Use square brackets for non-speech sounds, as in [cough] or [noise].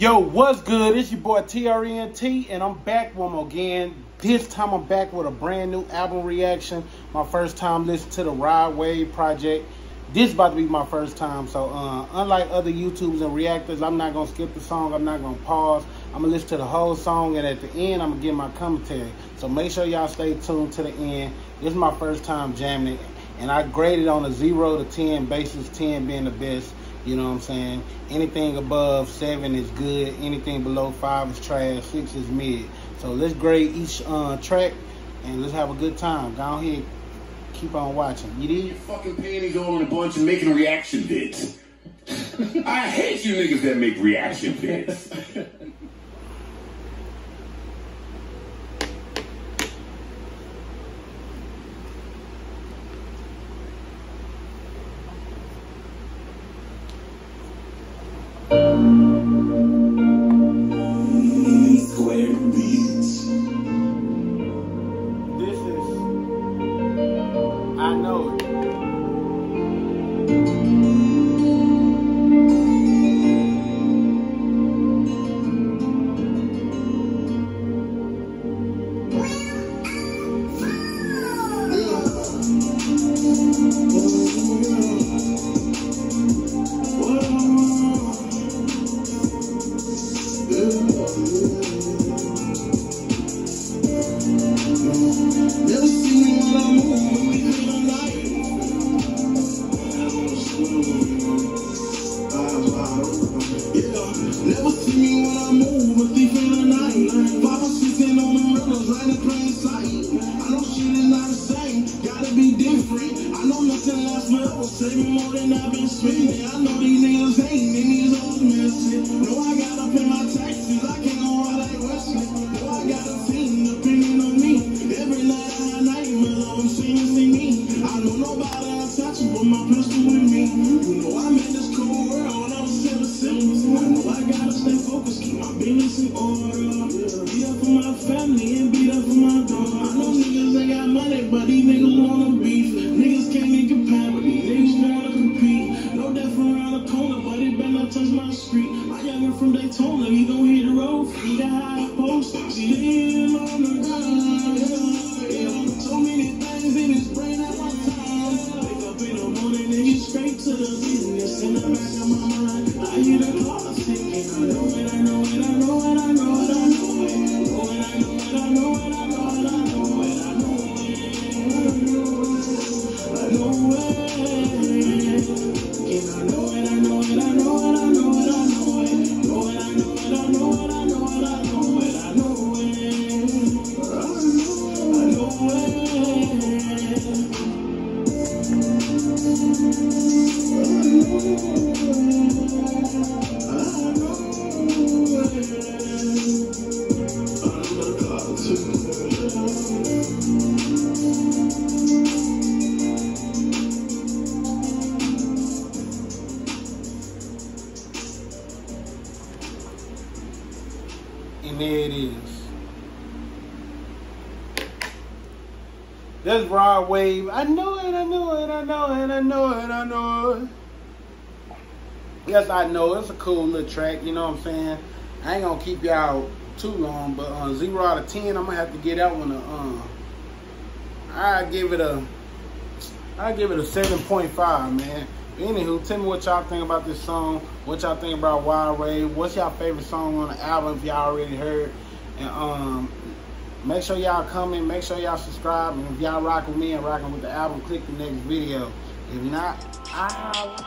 Yo, what's good? It's your boy TRNT, and I'm back one more again. This time I'm back with a brand new album reaction. My first time listening to the Rod Wave project. This is about to be my first time, so uh, unlike other YouTubers and reactors, I'm not gonna skip the song. I'm not gonna pause. I'm gonna listen to the whole song, and at the end, I'm gonna give my commentary. So make sure y'all stay tuned to the end. This is my first time jamming it, and I graded on a zero to ten basis, ten being the best. You know what I'm saying? Anything above seven is good. Anything below five is trash. Six is mid. So let's grade each uh, track and let's have a good time. Go ahead, keep on watching. You did? fucking panties all in a bunch and making reaction vids. [laughs] I hate you niggas that make reaction vids. [laughs] more than I've been spending. I know these niggas ain't, and these hoes missing. Know I my business in order. Be up for my family and be there for my daughter. I know niggas ain't got money, but these niggas wanna beef. Niggas can't compare, but these niggas wanna compete. No death around the corner, but it better not touch my street. My youngin' from Daytona, he gon' hit the road me. The high post, see him on the ground. Yeah. So many things in his brain at one time. Wake up in the morning and get straight to the business. There it is. That's Rod Wave. I know it, I know it, I know it, I know it, I know it. Yes, I know it's a cool little track, you know what I'm saying? I ain't gonna keep y'all too long, but uh, zero out of ten, I'm gonna have to get that one a uh I give it a I give it a seven point five, man. Anywho, tell me what y'all think about this song. What y'all think about Wild Ray? What's y'all favorite song on the album if y'all already heard? And um, make sure y'all comment. Make sure y'all subscribe. And if y'all rocking me and rocking with the album, click the next video. If not, I'll...